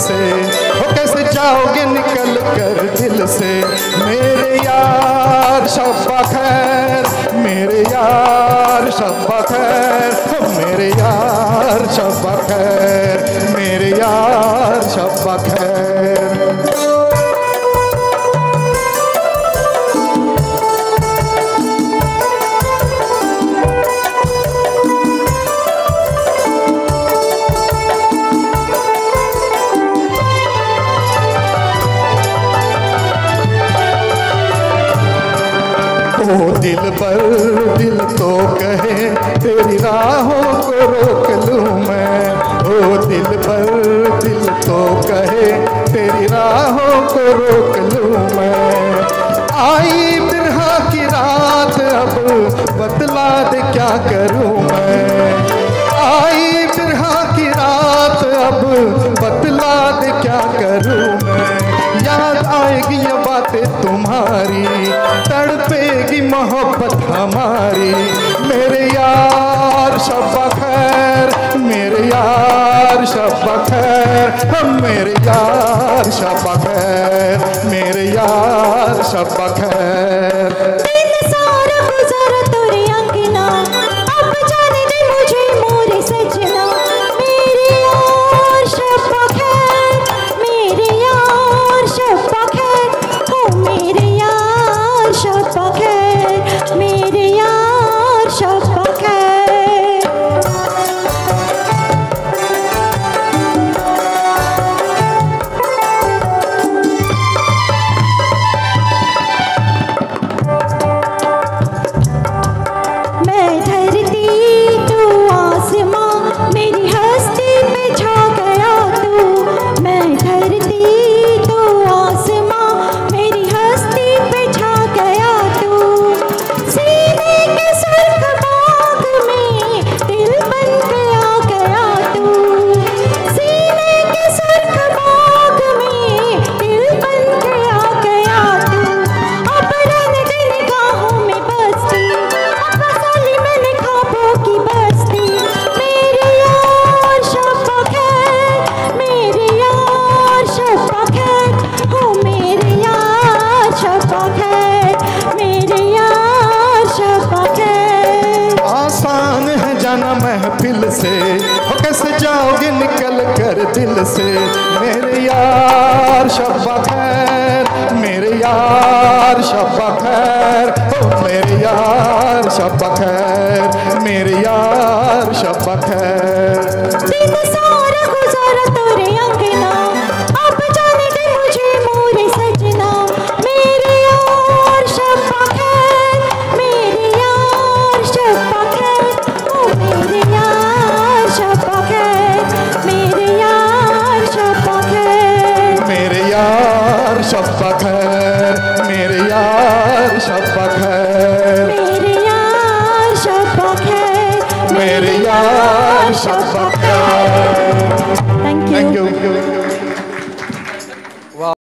से। हो कैसे जाओगे निकल कर दिल से? मेरे यार, शब्बा खैर। मेरे यार, शब्बा खैर। मेरे यार, शब्बा खैर। मेरे यार, शब्बा खैर। ओ दिल पर दिल तो कहे, तेरी राहों को रोक लूँ मैं। ओ दिल पर दिल तो कहे, तेरी राहों को रोक लूँ मैं। आई बिरहा की रात, अब बतला दे क्या करूँ मैं। आई बिरहा की रात, अब बतला दे क्या करूँ मैं। याद आएगी ये बातें तुम्हारी तड़पेगी मोहब्बत हमारी। मेरे यार सब खैर। मेरे यार सब खैर। हम मेरे यार सब खैर। मेरे यार सब खैर। दिल से, मेरे यार शब्बा खैर, मेरे यार शब्बा खैर, ओ मेरे यार शब्बा खैर, मेरे यार शब्बा खैर। शब्बा है मेरे यार शब्बा खैर मेरे यार शफक है मेरे यार शब्बा